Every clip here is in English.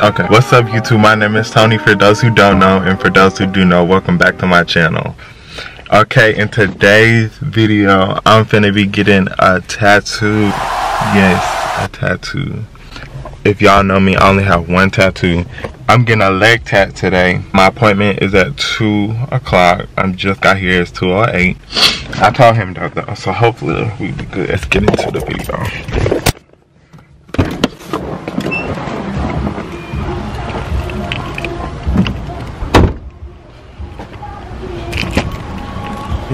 Okay. What's up, YouTube? My name is Tony. For those who don't know, and for those who do know, welcome back to my channel. Okay, in today's video, I'm finna be getting a tattoo. Yes, a tattoo. If y'all know me, I only have one tattoo. I'm getting a leg tat today. My appointment is at 2 o'clock. I just got here. It's 2.08. I told him that though, so hopefully we be good. Let's get into the video.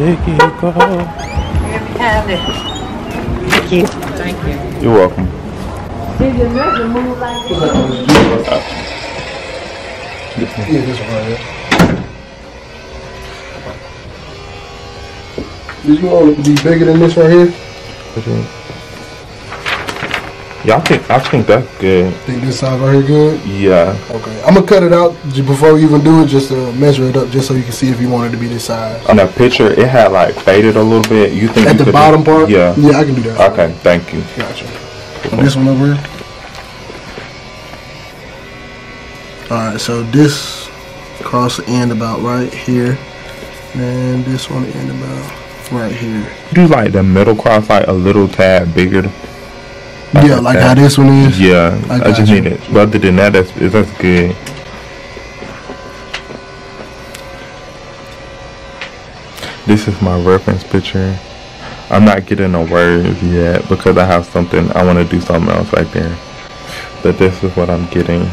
Vicky, go. Thank you. Thank you. You're welcome. Did? Yeah, this right here. Did you want it to be bigger than this right here? Yeah, I think I think that's good. Think this size right here good? Yeah. Okay. I'm gonna cut it out before you even do it, just to measure it up, just so you can see if you want it to be this size. On that picture, it had like faded a little bit. You think At you the could- bottom part? Yeah. Yeah, I can do that. Okay. Thank you. Gotcha. This one over here. Alright, so this across the end about right here. And this one end about right here. Do like the middle cross like a little tad bigger. Yeah, like how this one is. Yeah. I I, just you. need it. But other than that, that's that's good. This is my reference picture. I'm not getting a word yet because I have something I want to do something else right there. But this is what I'm getting.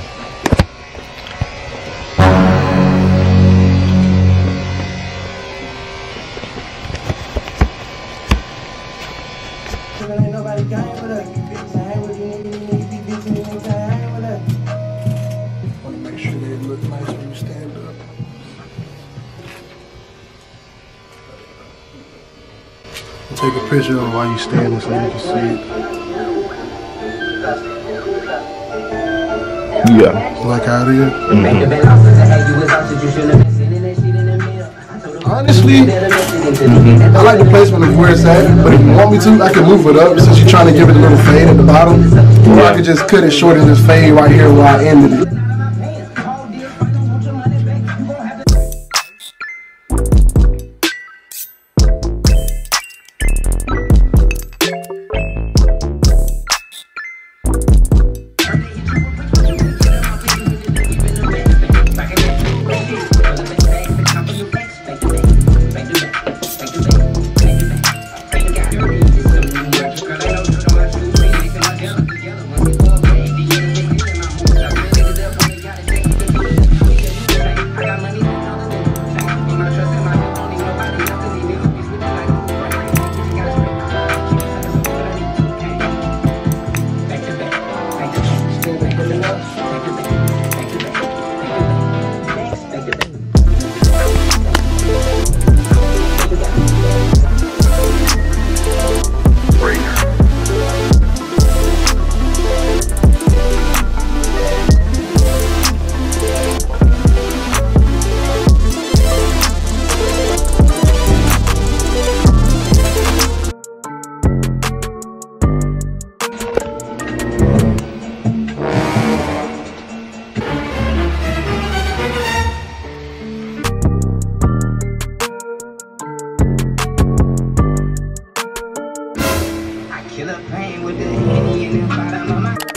Standing so you can see it. Yeah. Like how it is. Mhm. Honestly, I like the placement of where it's at, but if you want me to, I can move it up since you're trying to give it a little fade at the bottom. Or I could just cut it short and just fade right here where I ended it. good.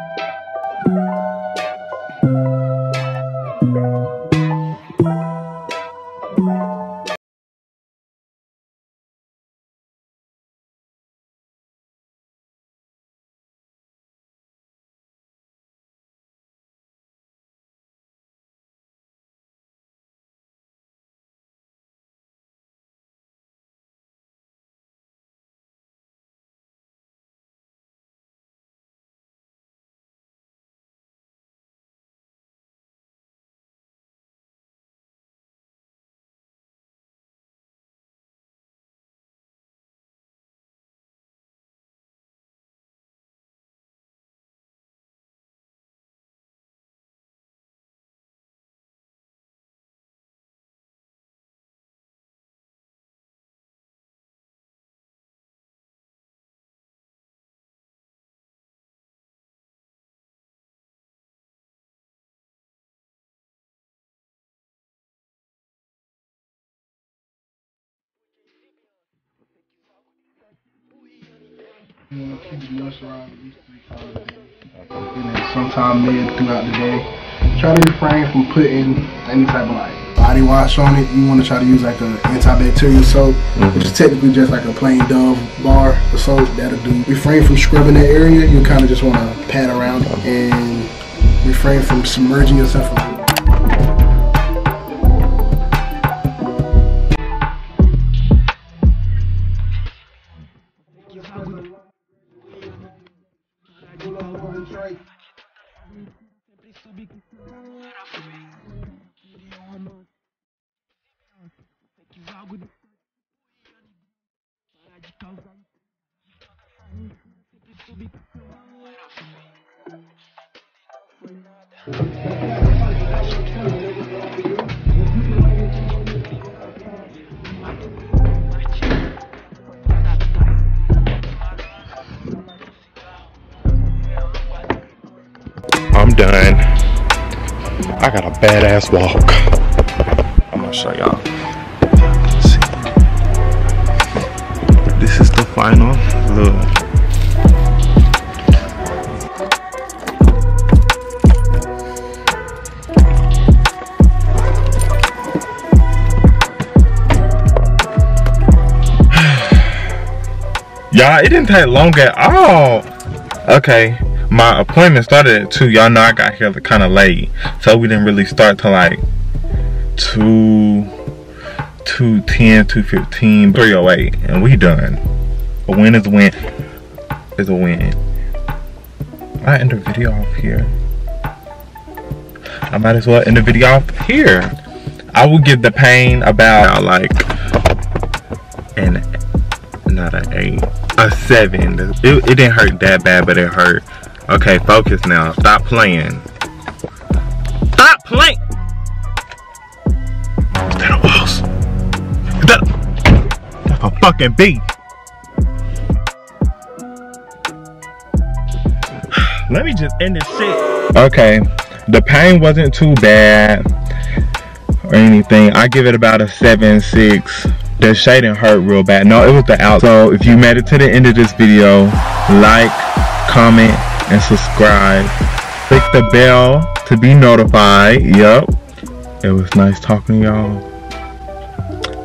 want to keep the moisture around at least three times a day. And then sometime mid throughout the day. Try to refrain from putting any type of like body wash on it. You want to try to use like an antibacterial soap, mm-hmm. which is technically just like a plain Dove bar of soap. That'll do. Refrain from scrubbing that area. You kind of just want to pat around and refrain from submerging yourself. In I'm done. I got a badass walk. I'm gonna show y'all. This is the final look. Y'all, it didn't take long at all. Okay, my appointment started at 2. Y'all know I got here kind of late. So we didn't really start till like 2, 210, 215, 308. And we done. A win is a win. Is a win. I end the video off here. I might as well end the video off here. I will give the pain about like an not an eight, a seven. It, it didn't hurt that bad, but it hurt. Okay, focus now. Stop playing. Stop playing. Is that a waltz? Is that that's a fucking beat. Let me just end this shit. Okay, the pain wasn't too bad or anything. I give it about a seven, six. The shading hurt real bad. No, it was the out. So if you made it to the end of this video, like, comment, and subscribe. Click the bell to be notified. Yep. It was nice talking y'all.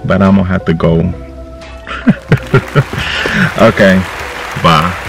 But I'm gonna have to go. okay. Bye.